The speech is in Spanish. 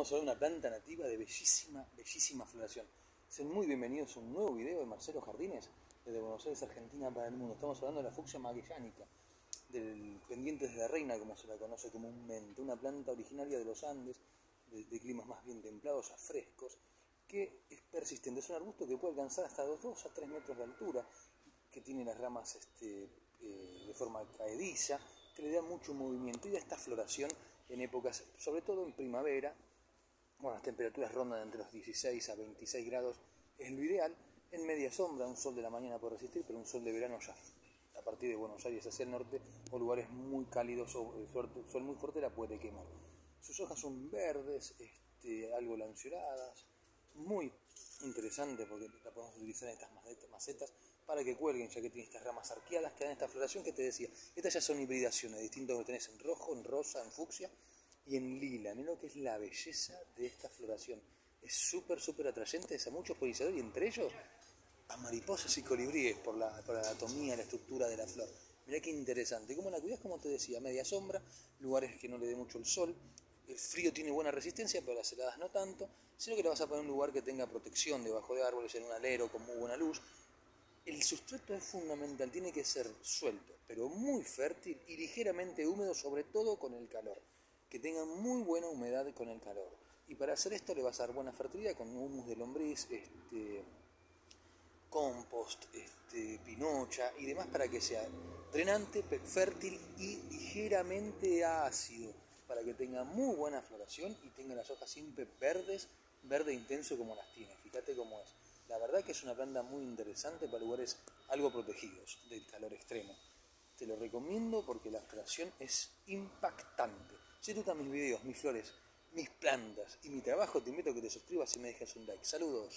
vamos a ver una planta nativa de bellísima, bellísima floración. Sean muy bienvenidos a un nuevo video de Marcelo Jardines, desde Buenos Aires, Argentina para el mundo. Estamos hablando de la fucsia magellánica, del pendientes de la reina, como se la conoce comúnmente, una planta originaria de los Andes, de, de climas más bien templados a frescos, que es persistente. Es un arbusto que puede alcanzar hasta 2 a 3 metros de altura, que tiene las ramas este, eh, de forma caediza, que le da mucho movimiento y da esta floración en épocas, sobre todo en primavera, las temperaturas rondan entre los 16 a 26 grados, es lo ideal. En media sombra, un sol de la mañana puede resistir, pero un sol de verano ya a partir de Buenos Aires hacia el norte o lugares muy cálidos o el sol muy fuerte la puede quemar. Sus hojas son verdes, este, algo lanceoladas, muy interesante porque la podemos utilizar en estas macetas para que cuelguen, ya que tiene estas ramas arqueadas que dan esta floración que te decía. Estas ya son hibridaciones, distintos que tenés en rojo, en rosa, en fucsia y en lila. Miren lo que es la belleza de esta floración. Es súper, súper atrayente, es a muchos polinizadores y entre ellos a mariposas y colibríes por la, la anatomía, la estructura de la flor. Mirá qué interesante. ¿Cómo la cuidas? Como te decía, media sombra, lugares que no le dé mucho el sol. El frío tiene buena resistencia, pero las heladas no tanto. Sino que le vas a poner un lugar que tenga protección debajo de árboles, en un alero con muy buena luz. El sustrato es fundamental, tiene que ser suelto, pero muy fértil y ligeramente húmedo, sobre todo con el calor que tengan muy buena humedad con el calor. Y para hacer esto le vas a dar buena fertilidad con humus de lombriz, este, compost, este, pinocha y demás para que sea drenante, fértil y ligeramente ácido, para que tenga muy buena floración y tenga las hojas siempre verdes, verde intenso como las tiene. Fíjate cómo es. La verdad que es una planta muy interesante para lugares algo protegidos del calor extremo. Te lo recomiendo porque la floración es impactante. Si te gustan mis videos, mis flores, mis plantas y mi trabajo, te invito a que te suscribas y me dejes un like. Saludos.